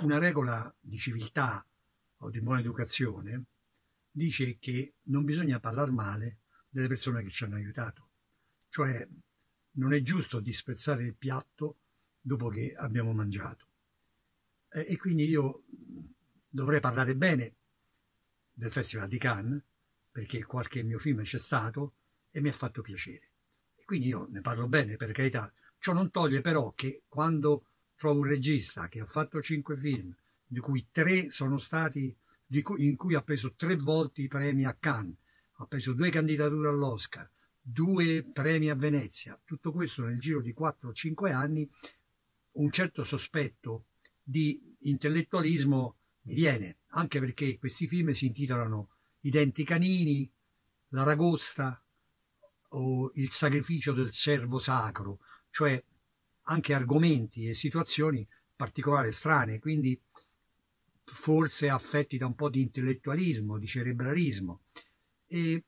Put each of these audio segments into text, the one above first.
una regola di civiltà o di buona educazione dice che non bisogna parlare male delle persone che ci hanno aiutato. Cioè non è giusto disprezzare il piatto dopo che abbiamo mangiato. E, e quindi io dovrei parlare bene del Festival di Cannes perché qualche mio film c'è stato e mi ha fatto piacere. E quindi io ne parlo bene, per carità. Ciò non toglie però che quando trovo un regista che ha fatto cinque film, di cui tre sono stati, cui, in cui ha preso tre volte i premi a Cannes, ha preso due candidature all'Oscar, due premi a Venezia, tutto questo nel giro di 4-5 anni, un certo sospetto di intellettualismo mi viene, anche perché questi film si intitolano I denti canini, La ragosta o Il sacrificio del servo sacro, cioè anche argomenti e situazioni particolari strane, quindi forse affetti da un po' di intellettualismo, di cerebralismo. E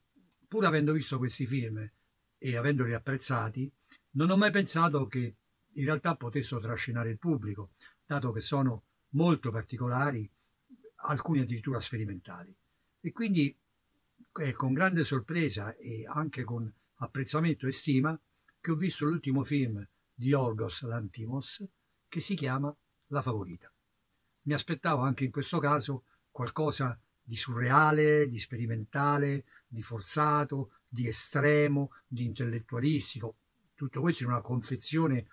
pur avendo visto questi film e avendoli apprezzati, non ho mai pensato che in realtà potessero trascinare il pubblico, dato che sono molto particolari, alcuni addirittura sperimentali. E quindi è con grande sorpresa e anche con apprezzamento e stima che ho visto l'ultimo film di Orgos Lantimos che si chiama La Favorita. Mi aspettavo anche in questo caso qualcosa di surreale, di sperimentale, di forzato, di estremo, di intellettualistico, tutto questo in una confezione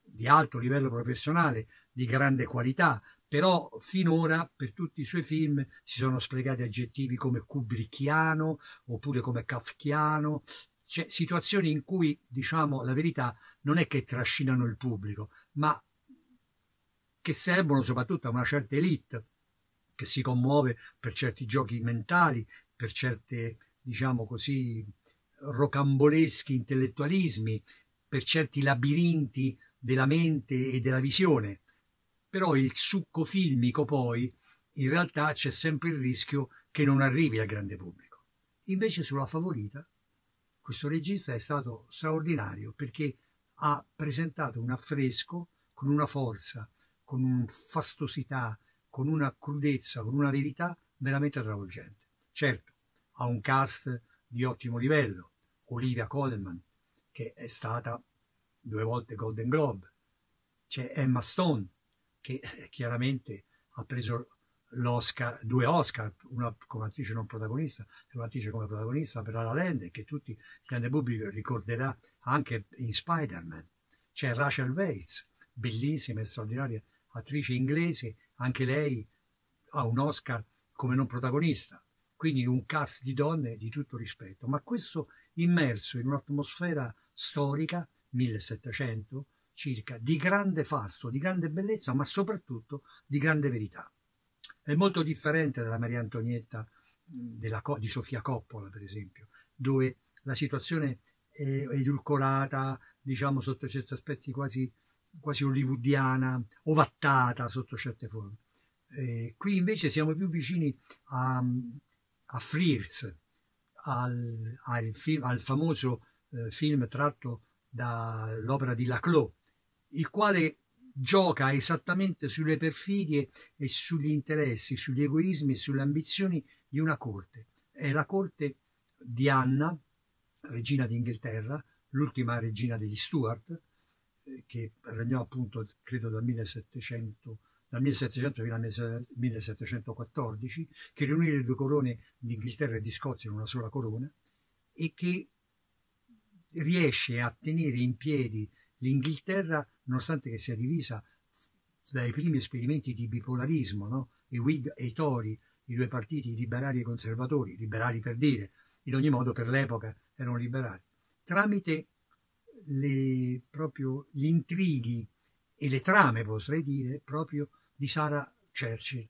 di alto livello professionale, di grande qualità, però finora per tutti i suoi film si sono sprecati aggettivi come kubrickiano oppure come kafkiano, cioè situazioni in cui, diciamo, la verità non è che trascinano il pubblico, ma che servono soprattutto a una certa elite che si commuove per certi giochi mentali, per certe, diciamo così, rocamboleschi intellettualismi, per certi labirinti della mente e della visione. Però il succo filmico poi, in realtà c'è sempre il rischio che non arrivi al grande pubblico. Invece sulla favorita questo regista è stato straordinario perché ha presentato un affresco con una forza, con una fastosità, con una crudezza, con una verità veramente travolgente. Certo, ha un cast di ottimo livello, Olivia Colman, che è stata due volte Golden Globe, c'è Emma Stone, che eh, chiaramente ha preso l'Oscar, due Oscar, una come attrice non protagonista e un'attrice come protagonista per La Land, che tutti il grande pubblico ricorderà anche in Spider-Man. C'è Rachel Weisz, bellissima e straordinaria attrice inglese, anche lei ha un Oscar come non protagonista. Quindi un cast di donne di tutto rispetto, ma questo immerso in un'atmosfera storica, 1700 circa, di grande fasto, di grande bellezza, ma soprattutto di grande verità. È molto differente dalla Maria Antonietta della, di Sofia Coppola, per esempio, dove la situazione è edulcorata, diciamo sotto certi aspetti quasi, quasi hollywoodiana, ovattata sotto certe forme. Eh, qui invece siamo più vicini a, a Frears, al, al, al famoso eh, film tratto dall'opera di Laclos, il quale gioca esattamente sulle perfidie e sugli interessi, sugli egoismi e sulle ambizioni di una corte. È la corte di Anna, regina d'Inghilterra, l'ultima regina degli Stuart, eh, che regnò appunto credo dal 1700 dal 1700 fino al 1714, che riunì le due corone d'Inghilterra e di Scozia in una sola corona e che riesce a tenere in piedi l'Inghilterra, nonostante che sia divisa dai primi esperimenti di bipolarismo, no? i Whig e i Tory, i due partiti liberali e conservatori, liberali per dire, in ogni modo per l'epoca erano liberali, tramite le, proprio gli intrighi e le trame, potrei dire, proprio di Sarah Churchill.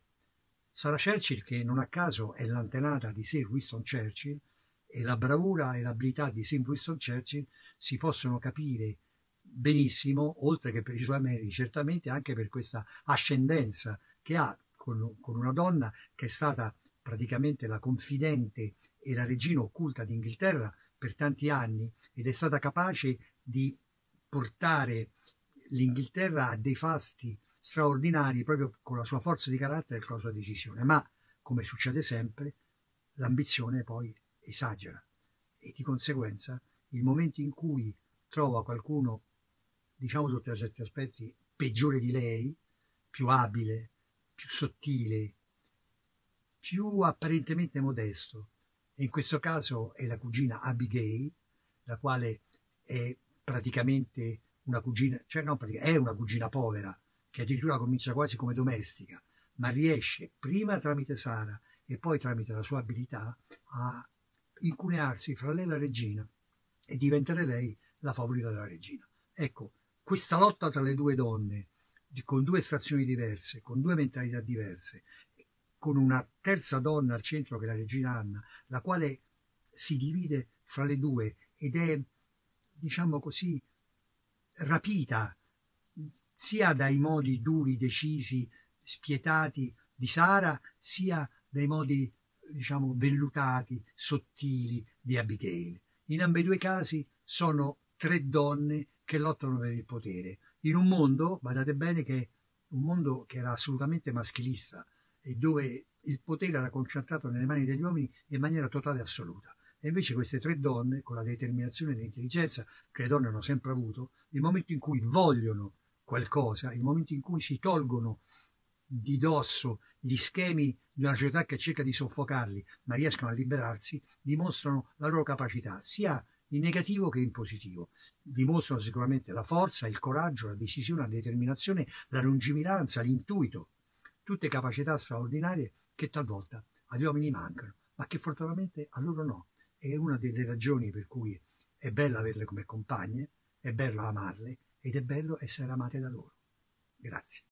Sarah Churchill, che non a caso è l'antenata di Sir Winston Churchill, e la bravura e l'abilità di Sir Winston Churchill si possono capire benissimo, oltre che per i suoi meriti, certamente anche per questa ascendenza che ha con, con una donna che è stata praticamente la confidente e la regina occulta d'Inghilterra per tanti anni ed è stata capace di portare l'Inghilterra a dei fasti straordinari proprio con la sua forza di carattere e con la sua decisione, ma come succede sempre, l'ambizione poi esagera e di conseguenza il momento in cui trova qualcuno, diciamo sotto certi aspetti, peggiore di lei, più abile, più sottile, più apparentemente modesto, e in questo caso è la cugina Abigail, la quale è praticamente una cugina, cioè non è una cugina povera, che addirittura comincia quasi come domestica, ma riesce prima tramite Sara e poi tramite la sua abilità a incunearsi fra lei e la regina e diventare lei la favorita della regina. Ecco, questa lotta tra le due donne, con due estrazioni diverse, con due mentalità diverse, con una terza donna al centro che è la regina Anna, la quale si divide fra le due ed è, diciamo così, rapita sia dai modi duri, decisi, spietati di Sara, sia dai modi, diciamo, vellutati, sottili di Abigail. In ambedue i casi sono tre donne che lottano per il potere. In un mondo, badate bene, che un mondo che era assolutamente maschilista e dove il potere era concentrato nelle mani degli uomini in maniera totale e assoluta. E invece queste tre donne, con la determinazione e l'intelligenza che le donne hanno sempre avuto, nel momento in cui vogliono qualcosa, nel momento in cui si tolgono di dosso gli schemi di una società che cerca di soffocarli, ma riescono a liberarsi, dimostrano la loro capacità, sia in negativo che in positivo. Dimostrano sicuramente la forza, il coraggio, la decisione, la determinazione, la lungimiranza, l'intuito, tutte capacità straordinarie che talvolta agli uomini mancano, ma che fortunatamente a loro no. È una delle ragioni per cui è bello averle come compagne, è bello amarle ed è bello essere amate da loro. Grazie.